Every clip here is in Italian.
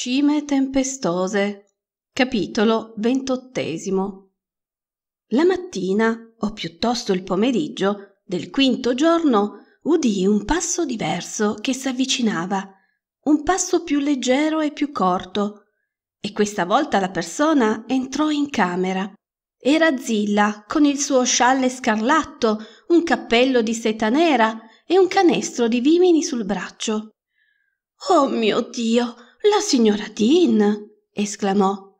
Cime tempestose. Capitolo ventottesimo. La mattina, o piuttosto il pomeriggio, del quinto giorno, udì un passo diverso che s'avvicinava, un passo più leggero e più corto, e questa volta la persona entrò in camera. Era Zilla, con il suo scialle scarlatto, un cappello di seta nera e un canestro di vimini sul braccio. Oh mio Dio! La signora Dean! esclamò.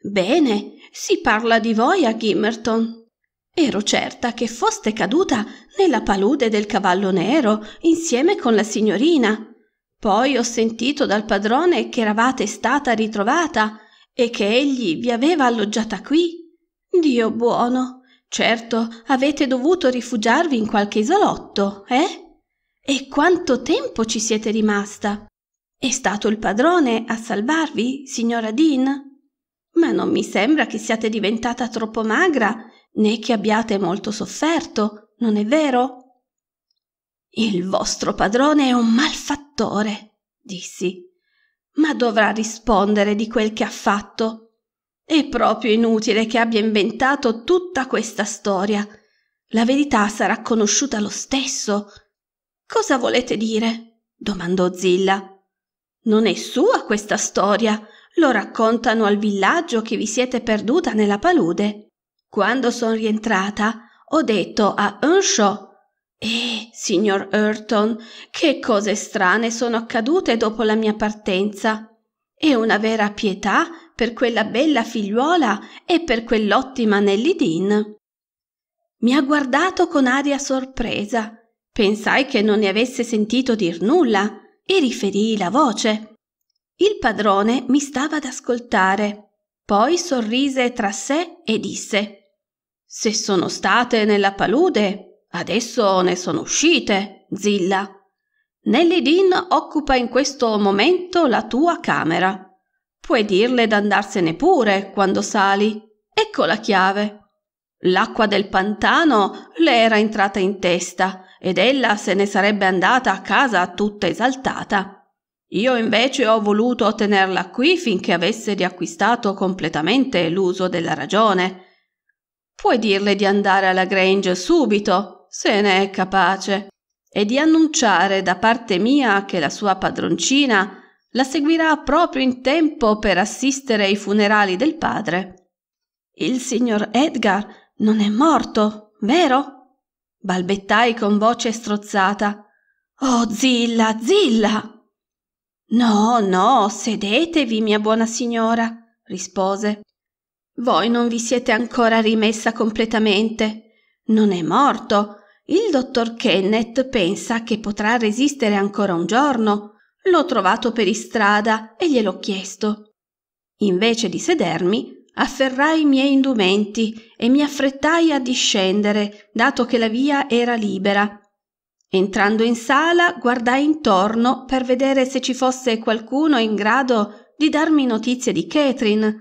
Bene, si parla di voi a Gimmerton. Ero certa che foste caduta nella palude del cavallo nero insieme con la signorina. Poi ho sentito dal padrone che eravate stata ritrovata e che egli vi aveva alloggiata qui. Dio buono, certo avete dovuto rifugiarvi in qualche isolotto, eh? E quanto tempo ci siete rimasta? È stato il padrone a salvarvi, signora Dean? Ma non mi sembra che siate diventata troppo magra, né che abbiate molto sofferto, non è vero? Il vostro padrone è un malfattore, dissi, ma dovrà rispondere di quel che ha fatto. È proprio inutile che abbia inventato tutta questa storia. La verità sarà conosciuta lo stesso. Cosa volete dire? domandò Zilla. Non è sua questa storia, lo raccontano al villaggio che vi siete perduta nella palude. Quando sono rientrata, ho detto a Earnshaw Eh, signor Earton, che cose strane sono accadute dopo la mia partenza. È una vera pietà per quella bella figliuola e per quell'ottima Nelly Dean. Mi ha guardato con aria sorpresa. Pensai che non ne avesse sentito dir nulla e riferii la voce. Il padrone mi stava ad ascoltare, poi sorrise tra sé e disse Se sono state nella palude, adesso ne sono uscite, Zilla. Nelly Dean occupa in questo momento la tua camera. Puoi dirle d'andarsene pure quando sali. Ecco la chiave. L'acqua del pantano le era entrata in testa ed ella se ne sarebbe andata a casa tutta esaltata. Io invece ho voluto tenerla qui finché avesse riacquistato completamente l'uso della ragione. Puoi dirle di andare alla Grange subito, se ne è capace, e di annunciare da parte mia che la sua padroncina la seguirà proprio in tempo per assistere ai funerali del padre. Il signor Edgar non è morto, vero? Balbettai con voce strozzata. Oh, Zilla, Zilla! No, no, sedetevi, mia buona signora, rispose. Voi non vi siete ancora rimessa completamente. Non è morto. Il dottor Kenneth pensa che potrà resistere ancora un giorno. L'ho trovato per istrada e gliel'ho chiesto. Invece di sedermi, afferrai i miei indumenti e mi affrettai a discendere, dato che la via era libera. Entrando in sala, guardai intorno per vedere se ci fosse qualcuno in grado di darmi notizie di Catherine.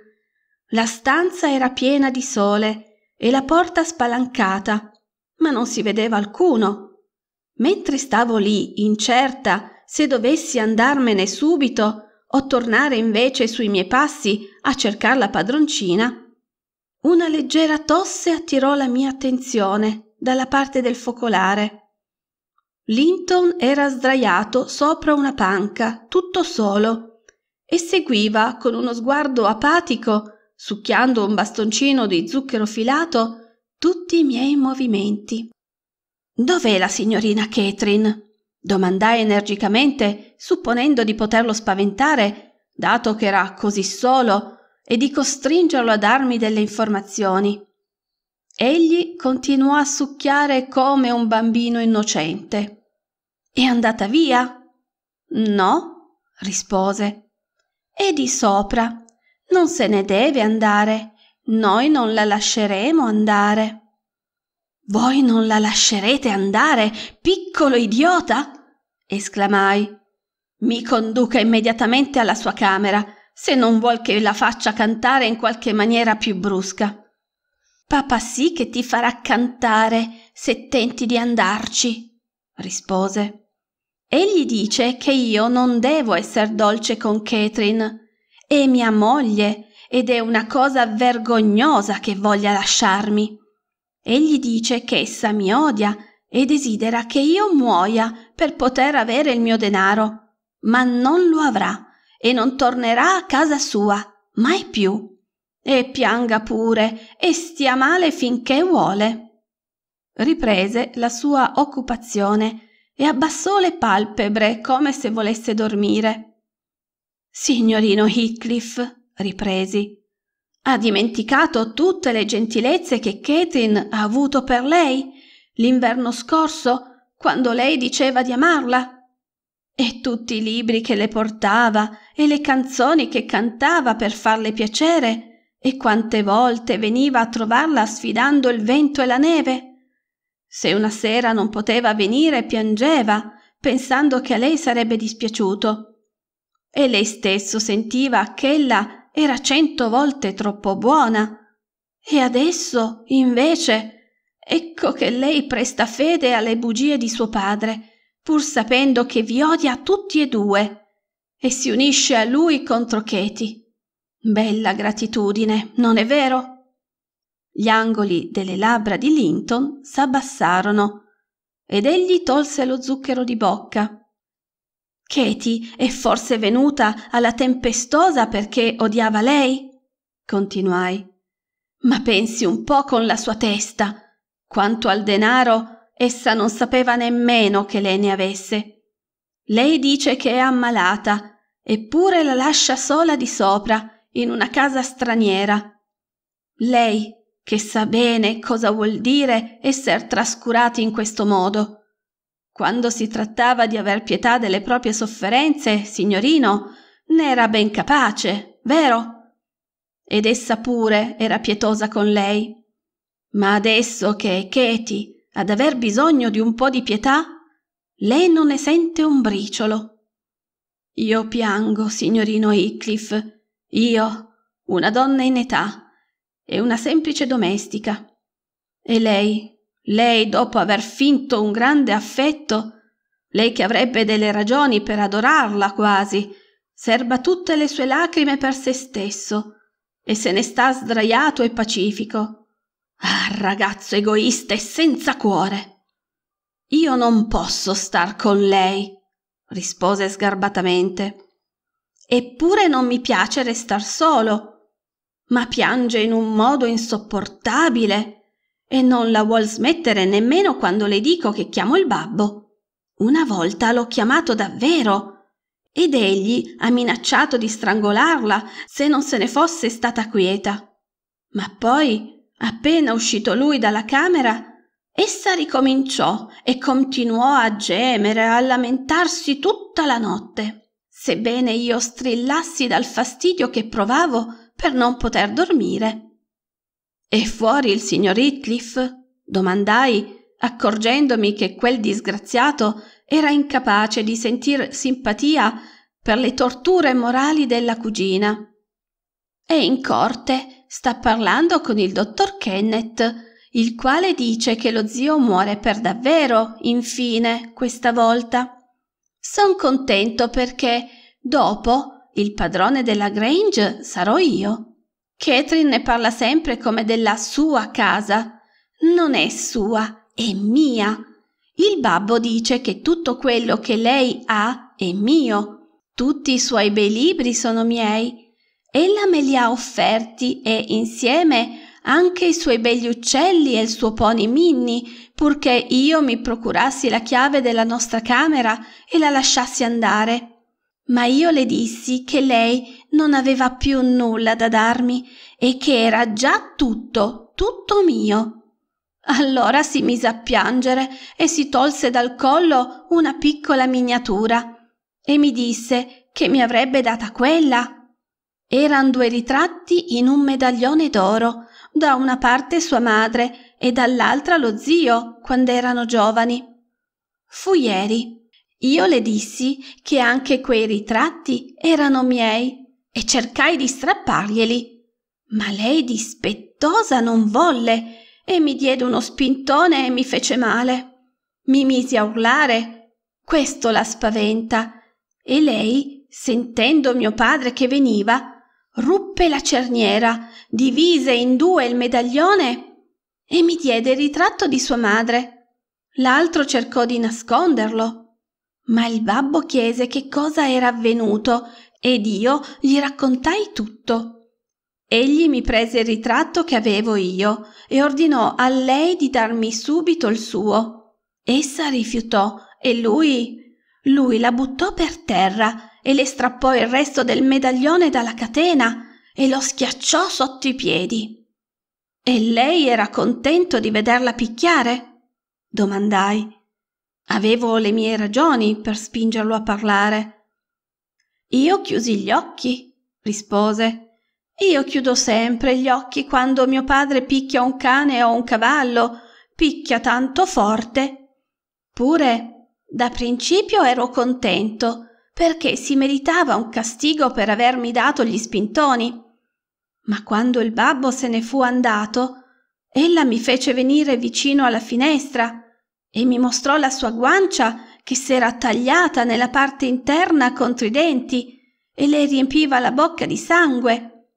La stanza era piena di sole e la porta spalancata, ma non si vedeva alcuno. Mentre stavo lì, incerta se dovessi andarmene subito o tornare invece sui miei passi a cercar la padroncina, una leggera tosse attirò la mia attenzione dalla parte del focolare. Linton era sdraiato sopra una panca, tutto solo, e seguiva con uno sguardo apatico, succhiando un bastoncino di zucchero filato, tutti i miei movimenti. Dov'è la signorina Catherine? Domandai energicamente, supponendo di poterlo spaventare, dato che era così solo, e di costringerlo a darmi delle informazioni. Egli continuò a succhiare come un bambino innocente. È andata via? No, rispose. È di sopra. Non se ne deve andare. Noi non la lasceremo andare. Voi non la lascerete andare, piccolo idiota? Esclamai. Mi conduca immediatamente alla sua camera, se non vuol che la faccia cantare in qualche maniera più brusca. Papà sì che ti farà cantare se tenti di andarci, rispose. Egli dice che io non devo esser dolce con Catherine, è mia moglie ed è una cosa vergognosa che voglia lasciarmi. Egli dice che essa mi odia e desidera che io muoia per poter avere il mio denaro, ma non lo avrà e non tornerà a casa sua mai più. E pianga pure e stia male finché vuole. Riprese la sua occupazione e abbassò le palpebre come se volesse dormire. Signorino Heathcliff, ripresi, ha dimenticato tutte le gentilezze che Catherine ha avuto per lei l'inverno scorso, quando lei diceva di amarla? E tutti i libri che le portava e le canzoni che cantava per farle piacere, e quante volte veniva a trovarla sfidando il vento e la neve? Se una sera non poteva venire, piangeva, pensando che a lei sarebbe dispiaciuto. E lei stesso sentiva che ella era cento volte troppo buona. E adesso, invece, ecco che lei presta fede alle bugie di suo padre, pur sapendo che vi odia tutti e due, e si unisce a lui contro Katie. Bella gratitudine, non è vero? Gli angoli delle labbra di Linton s'abbassarono ed egli tolse lo zucchero di bocca. Katie è forse venuta alla tempestosa perché odiava lei? continuai. Ma pensi un po' con la sua testa. Quanto al denaro, essa non sapeva nemmeno che lei ne avesse. Lei dice che è ammalata, eppure la lascia sola di sopra, in una casa straniera. Lei che sa bene cosa vuol dire esser trascurati in questo modo. Quando si trattava di aver pietà delle proprie sofferenze, signorino, ne era ben capace, vero? Ed essa pure era pietosa con lei. Ma adesso che è Katie ad aver bisogno di un po' di pietà, lei non ne sente un briciolo. Io piango, signorino Heathcliff, io, una donna in età, e una semplice domestica. E lei, lei dopo aver finto un grande affetto, lei che avrebbe delle ragioni per adorarla quasi, serba tutte le sue lacrime per se stesso e se ne sta sdraiato e pacifico. Ah, ragazzo egoista e senza cuore. Io non posso star con lei, rispose sgarbatamente. Eppure non mi piace restar solo ma piange in un modo insopportabile e non la vuol smettere nemmeno quando le dico che chiamo il babbo. Una volta l'ho chiamato davvero ed egli ha minacciato di strangolarla se non se ne fosse stata quieta. Ma poi, appena uscito lui dalla camera, essa ricominciò e continuò a gemere, a lamentarsi tutta la notte. Sebbene io strillassi dal fastidio che provavo per non poter dormire. E fuori il signor Heathcliff? domandai, accorgendomi che quel disgraziato era incapace di sentir simpatia per le torture morali della cugina. È in corte, sta parlando con il dottor Kenneth, il quale dice che lo zio muore per davvero, infine, questa volta. Son contento perché, dopo, il padrone della Grange sarò io. Catherine ne parla sempre come della sua casa. Non è sua, è mia. Il babbo dice che tutto quello che lei ha è mio. Tutti i suoi bei libri sono miei. Ella me li ha offerti e insieme anche i suoi begli uccelli e il suo pony Minnie, purché io mi procurassi la chiave della nostra camera e la lasciassi andare ma io le dissi che lei non aveva più nulla da darmi e che era già tutto, tutto mio. Allora si mise a piangere e si tolse dal collo una piccola miniatura e mi disse che mi avrebbe data quella. Eran due ritratti in un medaglione d'oro, da una parte sua madre e dall'altra lo zio, quando erano giovani. Fu ieri io le dissi che anche quei ritratti erano miei e cercai di strapparglieli, ma lei dispettosa non volle e mi diede uno spintone e mi fece male. Mi misi a urlare. Questo la spaventa. E lei, sentendo mio padre che veniva, ruppe la cerniera, divise in due il medaglione e mi diede il ritratto di sua madre. L'altro cercò di nasconderlo, ma il babbo chiese che cosa era avvenuto ed io gli raccontai tutto. Egli mi prese il ritratto che avevo io e ordinò a lei di darmi subito il suo. Essa rifiutò e lui lui la buttò per terra e le strappò il resto del medaglione dalla catena e lo schiacciò sotto i piedi. E lei era contento di vederla picchiare? domandai. Avevo le mie ragioni per spingerlo a parlare. Io chiusi gli occhi, rispose. Io chiudo sempre gli occhi quando mio padre picchia un cane o un cavallo, picchia tanto forte. Pure da principio ero contento, perché si meritava un castigo per avermi dato gli spintoni. Ma quando il babbo se ne fu andato, ella mi fece venire vicino alla finestra e mi mostrò la sua guancia che s'era tagliata nella parte interna contro i denti e le riempiva la bocca di sangue.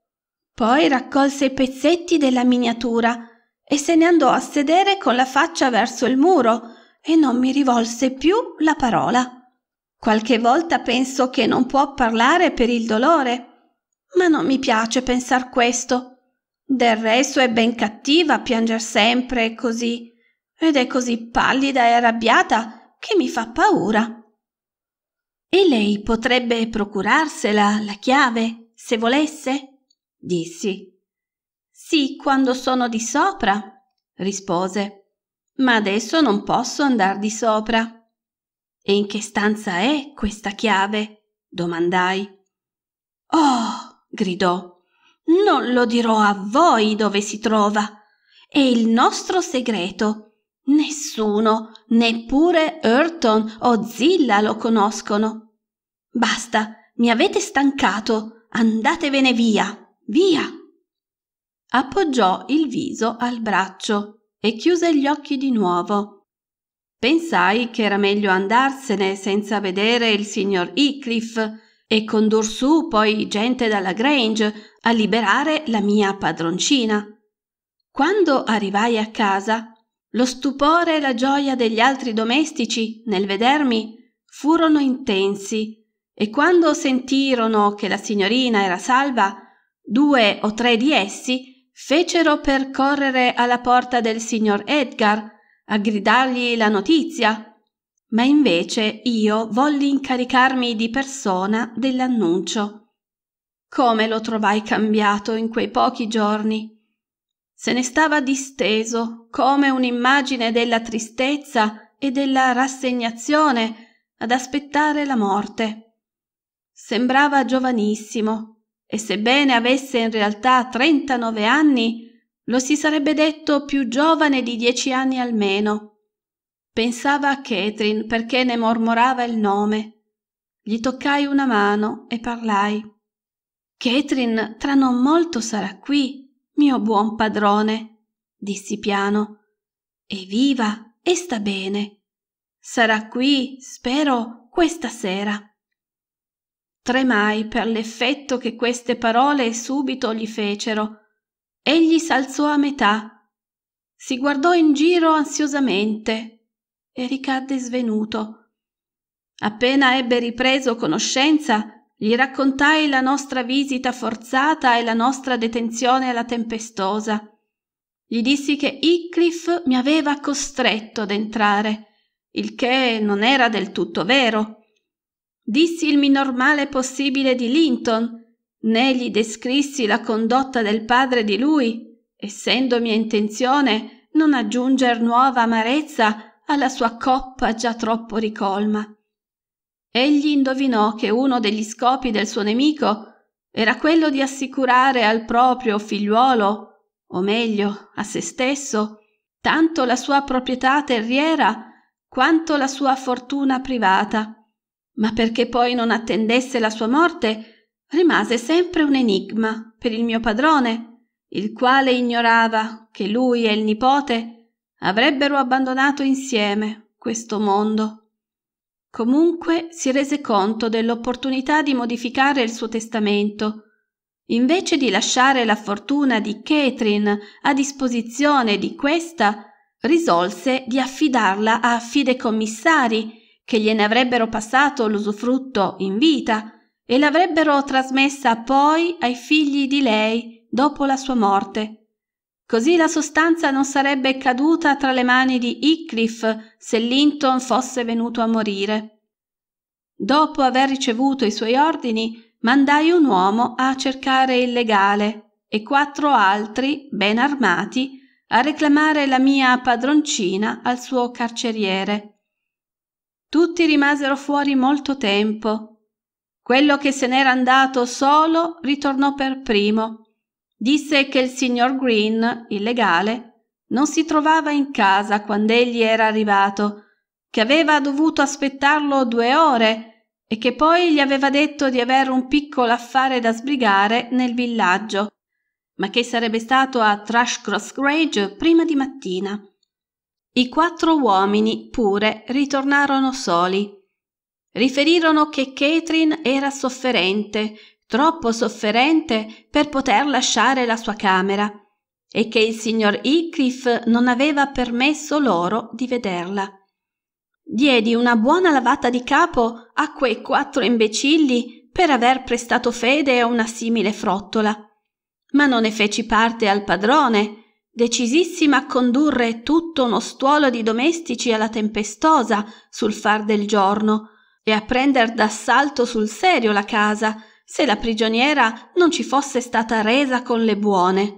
Poi raccolse i pezzetti della miniatura e se ne andò a sedere con la faccia verso il muro e non mi rivolse più la parola. Qualche volta penso che non può parlare per il dolore, ma non mi piace pensar questo. Del resto è ben cattiva a pianger sempre così, ed è così pallida e arrabbiata che mi fa paura. E lei potrebbe procurarsela la chiave, se volesse? dissi. Sì, quando sono di sopra, rispose ma adesso non posso andar di sopra. E in che stanza è questa chiave? domandai. Oh, gridò, non lo dirò a voi dove si trova. È il nostro segreto. Nessuno, neppure Urton o Zilla lo conoscono. Basta, mi avete stancato. Andatevene via, via. Appoggiò il viso al braccio e chiuse gli occhi di nuovo. Pensai che era meglio andarsene senza vedere il signor Heathcliff e condur su poi gente dalla Grange a liberare la mia padroncina. Quando arrivai a casa, lo stupore e la gioia degli altri domestici nel vedermi furono intensi e quando sentirono che la signorina era salva, due o tre di essi fecero per correre alla porta del signor Edgar a gridargli la notizia, ma invece io volli incaricarmi di persona dell'annuncio. Come lo trovai cambiato in quei pochi giorni. Se ne stava disteso come un'immagine della tristezza e della rassegnazione ad aspettare la morte. Sembrava giovanissimo, e sebbene avesse in realtà 39 anni, lo si sarebbe detto più giovane di dieci anni almeno. Pensava a Catherine perché ne mormorava il nome. Gli toccai una mano e parlai. Catherine tra non molto sarà qui, mio buon padrone, dissi piano. È viva e sta bene. Sarà qui, spero, questa sera. Tremai per l'effetto che queste parole subito gli fecero. Egli s'alzò a metà, si guardò in giro ansiosamente e ricadde svenuto. Appena ebbe ripreso conoscenza, gli raccontai la nostra visita forzata e la nostra detenzione alla tempestosa. Gli dissi che Heathcliff mi aveva costretto ad entrare, il che non era del tutto vero dissi il minor male possibile di Linton, né gli descrissi la condotta del padre di lui, essendo mia intenzione non aggiunger nuova amarezza alla sua coppa già troppo ricolma. Egli indovinò che uno degli scopi del suo nemico era quello di assicurare al proprio figliuolo, o meglio a se stesso, tanto la sua proprietà terriera quanto la sua fortuna privata ma perché poi non attendesse la sua morte, rimase sempre un enigma per il mio padrone, il quale ignorava che lui e il nipote avrebbero abbandonato insieme questo mondo. Comunque si rese conto dell'opportunità di modificare il suo testamento invece di lasciare la fortuna di Catherine a disposizione di questa, risolse di affidarla a fidecommissari che gliene avrebbero passato l'usufrutto in vita e l'avrebbero trasmessa poi ai figli di lei dopo la sua morte. Così la sostanza non sarebbe caduta tra le mani di Heathcliff se Linton fosse venuto a morire. Dopo aver ricevuto i suoi ordini, mandai un uomo a cercare il legale e quattro altri, ben armati, a reclamare la mia padroncina al suo carceriere. Tutti rimasero fuori molto tempo. Quello che se n'era andato solo ritornò per primo. Disse che il signor Green, il legale, non si trovava in casa quando egli era arrivato, che aveva dovuto aspettarlo due ore e che poi gli aveva detto di avere un piccolo affare da sbrigare nel villaggio ma che sarebbe stato a Thrushcross Grange prima di mattina. I quattro uomini pure ritornarono soli. Riferirono che Catherine era sofferente, troppo sofferente per poter lasciare la sua camera, e che il signor Heathcliff non aveva permesso loro di vederla. Diedi una buona lavata di capo a quei quattro imbecilli per aver prestato fede a una simile frottola ma non ne feci parte al padrone, decisissima a condurre tutto uno stuolo di domestici alla tempestosa sul far del giorno e a prender d'assalto sul serio la casa se la prigioniera non ci fosse stata resa con le buone.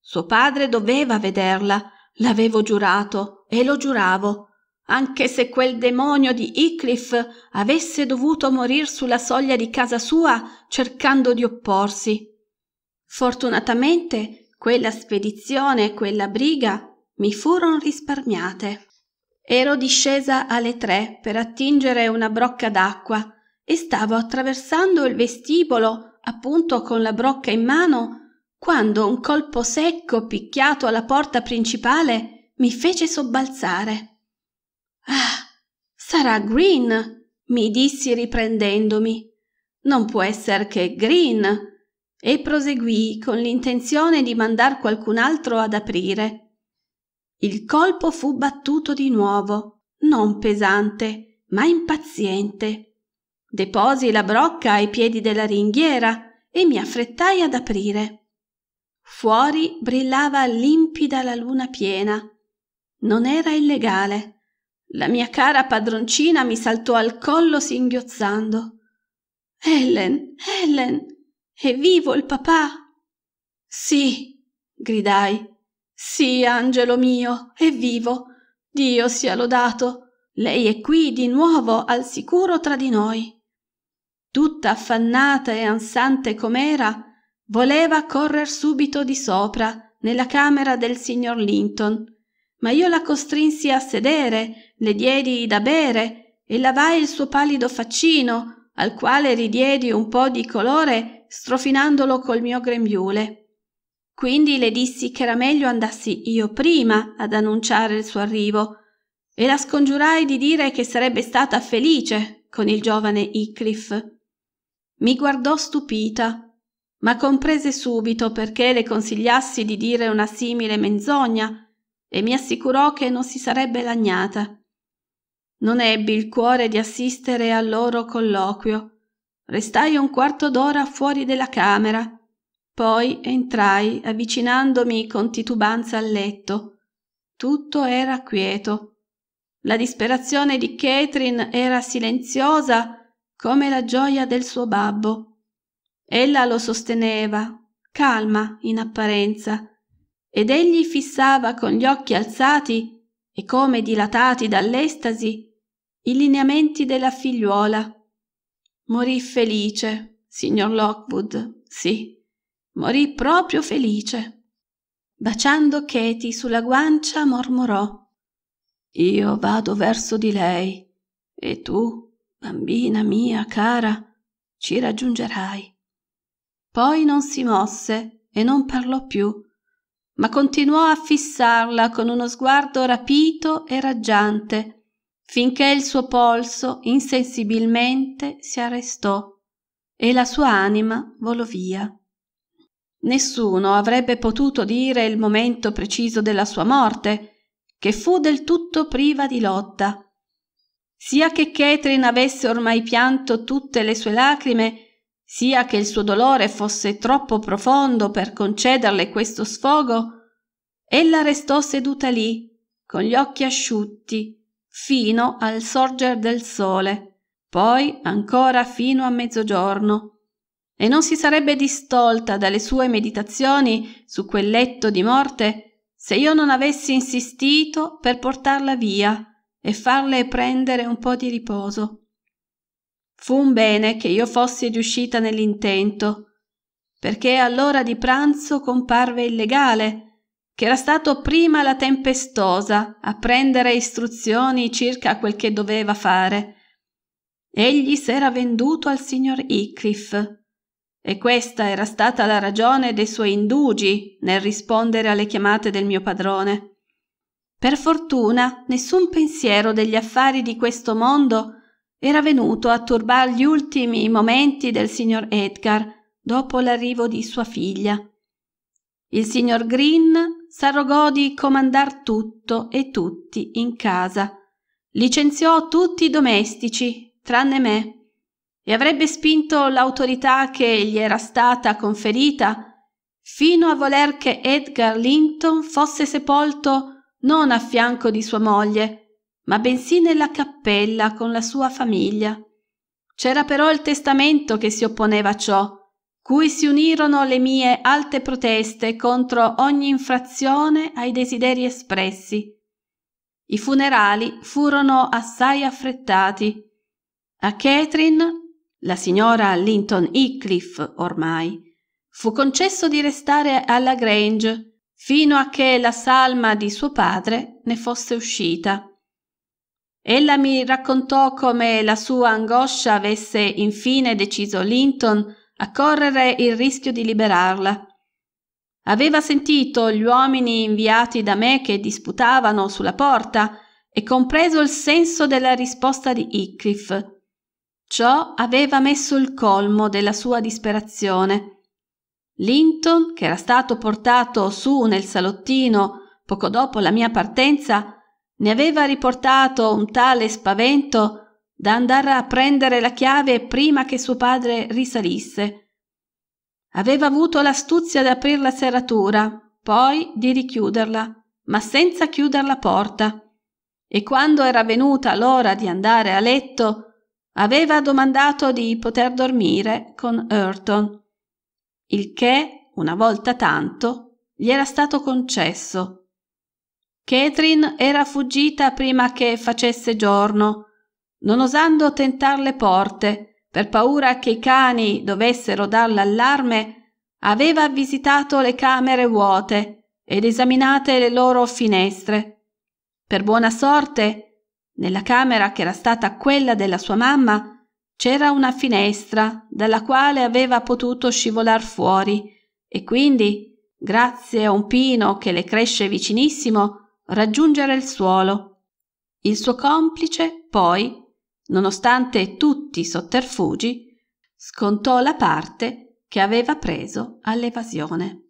Suo padre doveva vederla, l'avevo giurato e lo giuravo, anche se quel demonio di Heathcliff avesse dovuto morir sulla soglia di casa sua cercando di opporsi. Fortunatamente quella spedizione e quella briga mi furono risparmiate. Ero discesa alle tre per attingere una brocca d'acqua e stavo attraversando il vestibolo appunto con la brocca in mano quando un colpo secco picchiato alla porta principale mi fece sobbalzare. Ah, sarà Green, mi dissi riprendendomi. Non può essere che Green e proseguì con l'intenzione di mandar qualcun altro ad aprire. Il colpo fu battuto di nuovo, non pesante, ma impaziente. Deposi la brocca ai piedi della ringhiera e mi affrettai ad aprire. Fuori brillava limpida la luna piena. Non era illegale. La mia cara padroncina mi saltò al collo singhiozzando. Ellen, Ellen, è vivo il papà? Sì, gridai. Sì, angelo mio, è vivo. Dio sia lodato. Lei è qui di nuovo al sicuro tra di noi. Tutta affannata e ansante com'era, voleva correr subito di sopra, nella camera del signor Linton, ma io la costrinsi a sedere, le diedi da bere e lavai il suo pallido faccino, al quale ridiedi un po' di colore strofinandolo col mio grembiule. Quindi le dissi che era meglio andassi io prima ad annunciare il suo arrivo e la scongiurai di dire che sarebbe stata felice con il giovane Heathcliff. Mi guardò stupita, ma comprese subito perché le consigliassi di dire una simile menzogna e mi assicurò che non si sarebbe lagnata. Non ebbi il cuore di assistere al loro colloquio Restai un quarto d'ora fuori della camera, poi entrai avvicinandomi con titubanza al letto. Tutto era quieto. La disperazione di Catherine era silenziosa come la gioia del suo babbo. Ella lo sosteneva, calma in apparenza, ed egli fissava con gli occhi alzati e come dilatati dall'estasi i lineamenti della figliuola Morì felice, signor Lockwood, sì, morì proprio felice. Baciando Katy sulla guancia mormorò Io vado verso di lei e tu, bambina mia cara, ci raggiungerai. Poi non si mosse e non parlò più, ma continuò a fissarla con uno sguardo rapito e raggiante finché il suo polso insensibilmente si arrestò e la sua anima volò via. Nessuno avrebbe potuto dire il momento preciso della sua morte, che fu del tutto priva di lotta. Sia che Catherine avesse ormai pianto tutte le sue lacrime, sia che il suo dolore fosse troppo profondo per concederle questo sfogo, ella restò seduta lì, con gli occhi asciutti, fino al sorger del sole, poi ancora fino a mezzogiorno, e non si sarebbe distolta dalle sue meditazioni su quel letto di morte se io non avessi insistito per portarla via e farle prendere un po' di riposo. Fu un bene che io fossi riuscita nell'intento, perché all'ora di pranzo comparve il legale, che era stato prima la tempestosa a prendere istruzioni circa quel che doveva fare. Egli s'era venduto al signor Heathcliff, e questa era stata la ragione dei suoi indugi nel rispondere alle chiamate del mio padrone. Per fortuna nessun pensiero degli affari di questo mondo era venuto a turbar gli ultimi momenti del signor Edgar dopo l'arrivo di sua figlia. Il signor Green s'arrogò di comandar tutto e tutti in casa. Licenziò tutti i domestici, tranne me, e avrebbe spinto l'autorità che gli era stata conferita fino a voler che Edgar Linton fosse sepolto non a fianco di sua moglie, ma bensì nella cappella con la sua famiglia. C'era però il testamento che si opponeva a ciò, cui si unirono le mie alte proteste contro ogni infrazione ai desideri espressi. I funerali furono assai affrettati. A Catherine, la signora Linton Heathcliff ormai, fu concesso di restare alla Grange fino a che la salma di suo padre ne fosse uscita. Ella mi raccontò come la sua angoscia avesse infine deciso Linton a correre il rischio di liberarla. Aveva sentito gli uomini inviati da me che disputavano sulla porta e compreso il senso della risposta di Heathcliff. Ciò aveva messo il colmo della sua disperazione. Linton, che era stato portato su nel salottino poco dopo la mia partenza, ne aveva riportato un tale spavento da andare a prendere la chiave prima che suo padre risalisse. Aveva avuto l'astuzia di aprir la serratura, poi di richiuderla, ma senza chiuder la porta. E quando era venuta l'ora di andare a letto, aveva domandato di poter dormire con Urton, il che, una volta tanto, gli era stato concesso Catherine era fuggita prima che facesse giorno, non osando tentar le porte, per paura che i cani dovessero dar l'allarme, aveva visitato le camere vuote ed esaminate le loro finestre. Per buona sorte, nella camera che era stata quella della sua mamma, c'era una finestra dalla quale aveva potuto scivolar fuori e quindi, grazie a un pino che le cresce vicinissimo, raggiungere il suolo. Il suo complice, poi, nonostante tutti i sotterfugi, scontò la parte che aveva preso all'evasione.